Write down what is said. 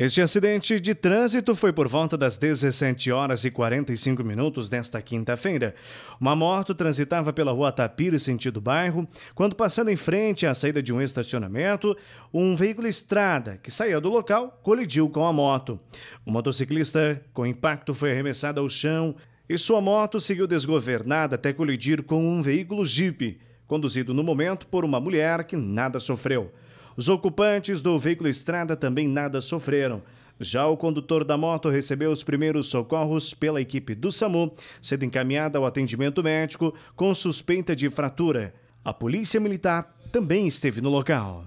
Este acidente de trânsito foi por volta das 17 horas e 45 minutos desta quinta-feira. Uma moto transitava pela rua Tapira, sentido bairro, quando passando em frente à saída de um estacionamento, um veículo estrada que saía do local colidiu com a moto. O motociclista, com impacto, foi arremessado ao chão e sua moto seguiu desgovernada até colidir com um veículo Jeep, conduzido no momento por uma mulher que nada sofreu. Os ocupantes do veículo estrada também nada sofreram. Já o condutor da moto recebeu os primeiros socorros pela equipe do SAMU, sendo encaminhada ao atendimento médico com suspeita de fratura. A polícia militar também esteve no local.